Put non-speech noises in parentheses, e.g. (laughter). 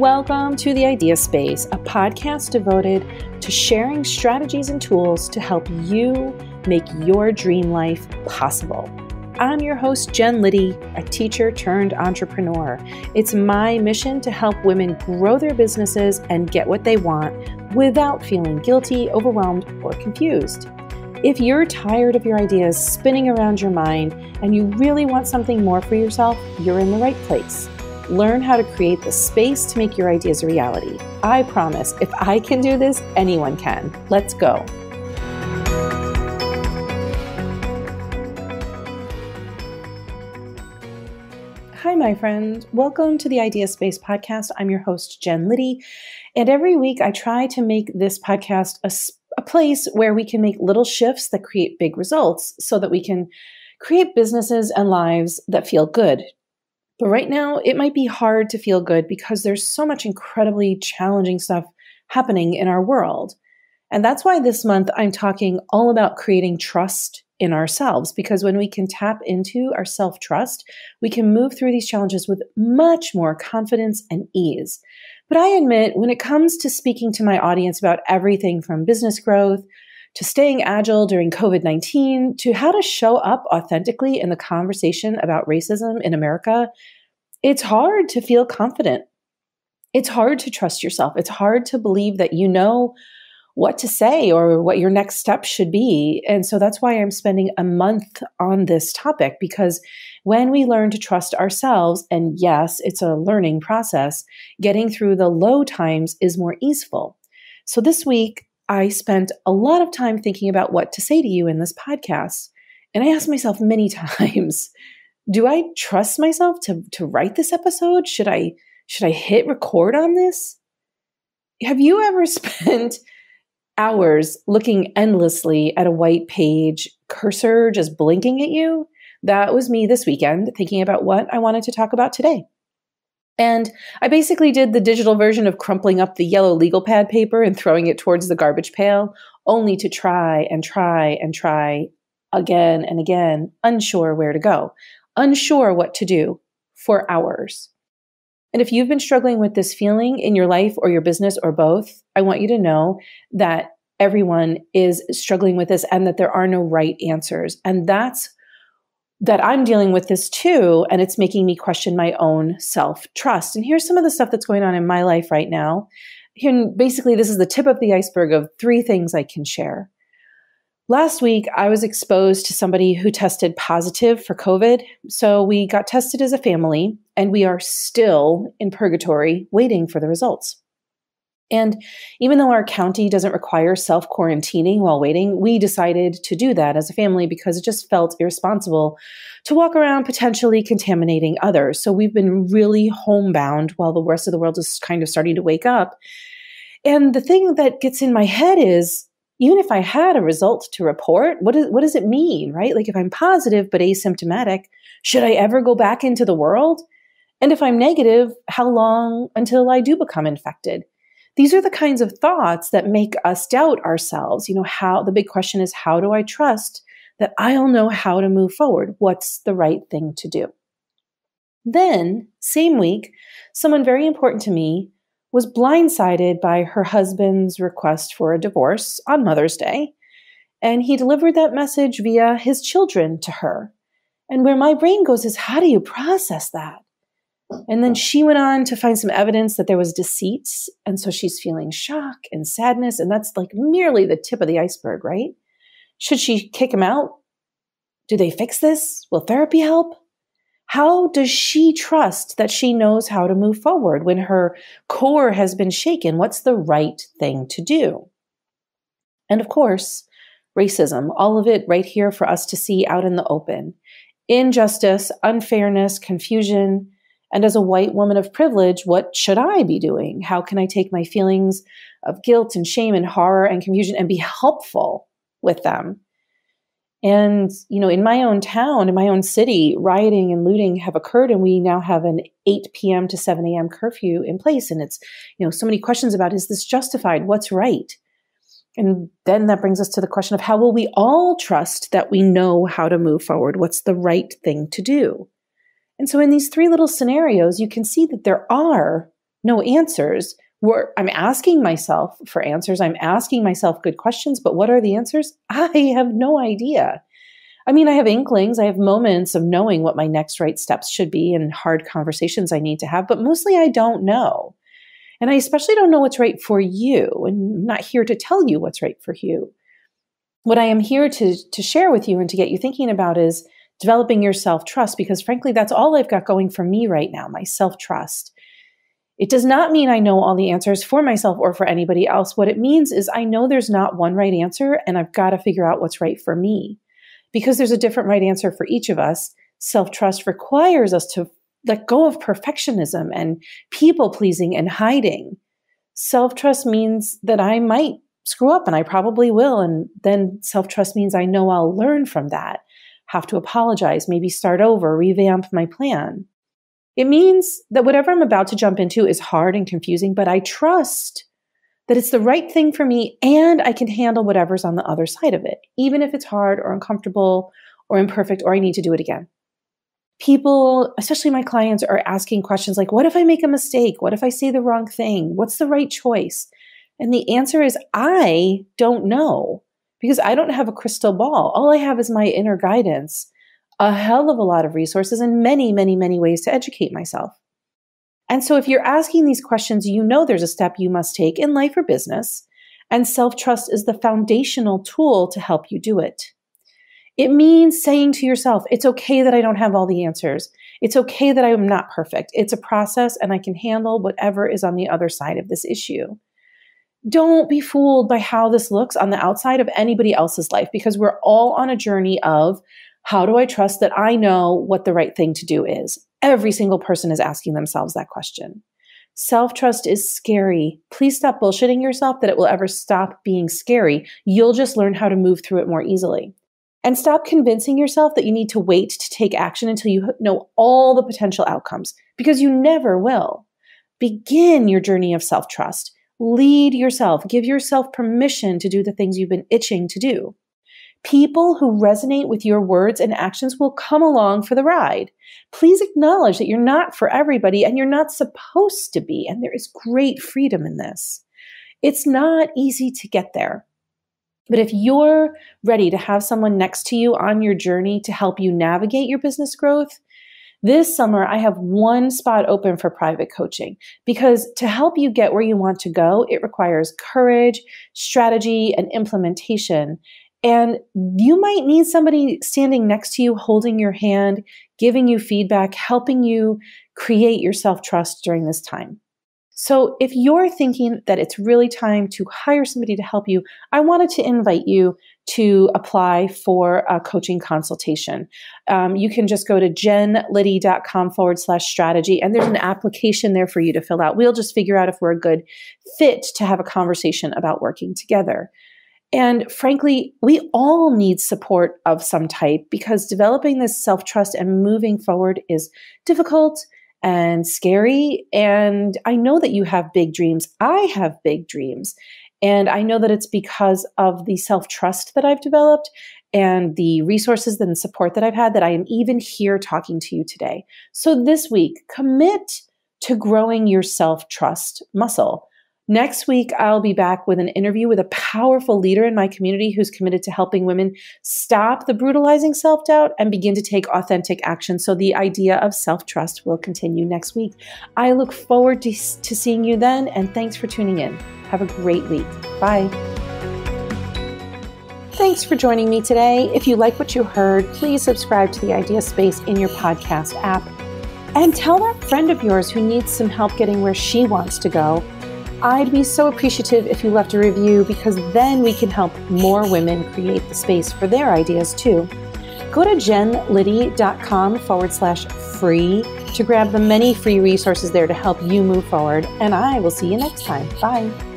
Welcome to the Idea Space, a podcast devoted to sharing strategies and tools to help you make your dream life possible. I'm your host, Jen Liddy, a teacher turned entrepreneur. It's my mission to help women grow their businesses and get what they want without feeling guilty, overwhelmed, or confused. If you're tired of your ideas spinning around your mind and you really want something more for yourself, you're in the right place. Learn how to create the space to make your ideas a reality. I promise, if I can do this, anyone can. Let's go. Hi, my friend. Welcome to the Idea Space podcast. I'm your host, Jen Liddy. And every week I try to make this podcast a, a place where we can make little shifts that create big results so that we can create businesses and lives that feel good. But right now, it might be hard to feel good because there's so much incredibly challenging stuff happening in our world. And that's why this month I'm talking all about creating trust in ourselves because when we can tap into our self trust, we can move through these challenges with much more confidence and ease. But I admit, when it comes to speaking to my audience about everything from business growth to staying agile during COVID 19 to how to show up authentically in the conversation about racism in America, it's hard to feel confident. It's hard to trust yourself. It's hard to believe that you know what to say or what your next step should be. And so that's why I'm spending a month on this topic because when we learn to trust ourselves, and yes, it's a learning process, getting through the low times is more easeful. So this week, I spent a lot of time thinking about what to say to you in this podcast. And I asked myself many (laughs) times, do I trust myself to, to write this episode? Should I should I hit record on this? Have you ever (laughs) spent hours looking endlessly at a white page cursor just blinking at you. That was me this weekend thinking about what I wanted to talk about today. And I basically did the digital version of crumpling up the yellow legal pad paper and throwing it towards the garbage pail, only to try and try and try again and again, unsure where to go, unsure what to do for hours. And if you've been struggling with this feeling in your life or your business or both, I want you to know that everyone is struggling with this and that there are no right answers. And that's that I'm dealing with this too. And it's making me question my own self trust. And here's some of the stuff that's going on in my life right now. Here, basically, this is the tip of the iceberg of three things I can share. Last week, I was exposed to somebody who tested positive for COVID. So we got tested as a family, and we are still in purgatory waiting for the results. And even though our county doesn't require self quarantining while waiting, we decided to do that as a family because it just felt irresponsible to walk around potentially contaminating others. So we've been really homebound while the rest of the world is kind of starting to wake up. And the thing that gets in my head is even if I had a result to report, what, is, what does it mean, right? Like if I'm positive but asymptomatic, should I ever go back into the world? And if I'm negative, how long until I do become infected? These are the kinds of thoughts that make us doubt ourselves. You know, how the big question is how do I trust that I'll know how to move forward? What's the right thing to do? Then, same week, someone very important to me was blindsided by her husband's request for a divorce on Mother's Day, and he delivered that message via his children to her. And where my brain goes is, how do you process that? And then she went on to find some evidence that there was deceit. And so she's feeling shock and sadness. And that's like merely the tip of the iceberg, right? Should she kick him out? Do they fix this? Will therapy help? How does she trust that she knows how to move forward when her core has been shaken? What's the right thing to do? And of course, racism, all of it right here for us to see out in the open. Injustice, unfairness, confusion. And as a white woman of privilege, what should I be doing? How can I take my feelings of guilt and shame and horror and confusion and be helpful with them? And, you know, in my own town, in my own city, rioting and looting have occurred, and we now have an 8 p.m. to 7 a.m. curfew in place. And it's, you know, so many questions about is this justified? What's right? And then that brings us to the question of how will we all trust that we know how to move forward? What's the right thing to do? And so, in these three little scenarios, you can see that there are no answers. Where I'm asking myself for answers. I'm asking myself good questions, but what are the answers? (laughs) I have no idea. I mean, I have inklings, I have moments of knowing what my next right steps should be and hard conversations I need to have, but mostly I don't know. And I especially don't know what's right for you. And I'm not here to tell you what's right for you. What I am here to, to share with you and to get you thinking about is developing your self trust, because frankly, that's all I've got going for me right now my self trust. It does not mean I know all the answers for myself or for anybody else. What it means is I know there's not one right answer, and I've got to figure out what's right for me. Because there's a different right answer for each of us, self trust requires us to let go of perfectionism and people pleasing and hiding. Self trust means that I might screw up and I probably will. And then self trust means I know I'll learn from that, have to apologize, maybe start over, revamp my plan. It means that whatever I'm about to jump into is hard and confusing, but I trust that it's the right thing for me and I can handle whatever's on the other side of it, even if it's hard or uncomfortable or imperfect or I need to do it again people, especially my clients, are asking questions like, What if I make a mistake? What if I say the wrong thing? What's the right choice? And the answer is, I don't know because I don't have a crystal ball. All I have is my inner guidance, a hell of a lot of resources, and many, many, many ways to educate myself. And so, if you're asking these questions, you know there's a step you must take in life or business, and self trust is the foundational tool to help you do it. It means saying to yourself, it's okay that I don't have all the answers. It's okay that I am not perfect. It's a process and I can handle whatever is on the other side of this issue. Don't be fooled by how this looks on the outside of anybody else's life because we're all on a journey of how do I trust that I know what the right thing to do is? Every single person is asking themselves that question. Self trust is scary. Please stop bullshitting yourself that it will ever stop being scary. You'll just learn how to move through it more easily. And stop convincing yourself that you need to wait to take action until you know all the potential outcomes, because you never will. Begin your journey of self trust. Lead yourself. Give yourself permission to do the things you've been itching to do. People who resonate with your words and actions will come along for the ride. Please acknowledge that you're not for everybody and you're not supposed to be, and there is great freedom in this. It's not easy to get there. But if you're ready to have someone next to you on your journey to help you navigate your business growth, this summer I have one spot open for private coaching because to help you get where you want to go, it requires courage, strategy, and implementation. And you might need somebody standing next to you, holding your hand, giving you feedback, helping you create your self trust during this time. So, if you're thinking that it's really time to hire somebody to help you, I wanted to invite you to apply for a coaching consultation. Um, you can just go to jenliddy.com forward slash strategy, and there's an application there for you to fill out. We'll just figure out if we're a good fit to have a conversation about working together. And frankly, we all need support of some type because developing this self trust and moving forward is difficult and scary. And I know that you have big dreams. I have big dreams. And I know that it's because of the self trust that I've developed and the resources and support that I've had that I am even here talking to you today. So this week, commit to growing your self trust muscle. Next week, I'll be back with an interview with a powerful leader in my community who's committed to helping women stop the brutalizing self doubt and begin to take authentic action. So, the idea of self trust will continue next week. I look forward to, to seeing you then, and thanks for tuning in. Have a great week. Bye. Thanks for joining me today. If you like what you heard, please subscribe to the Idea Space in your podcast app. And tell that friend of yours who needs some help getting where she wants to go I'd be so appreciative if you left a review because then we can help more women create the space for their ideas too. Go to jenliddy.com forward slash free to grab the many free resources there to help you move forward. And I will see you next time. Bye.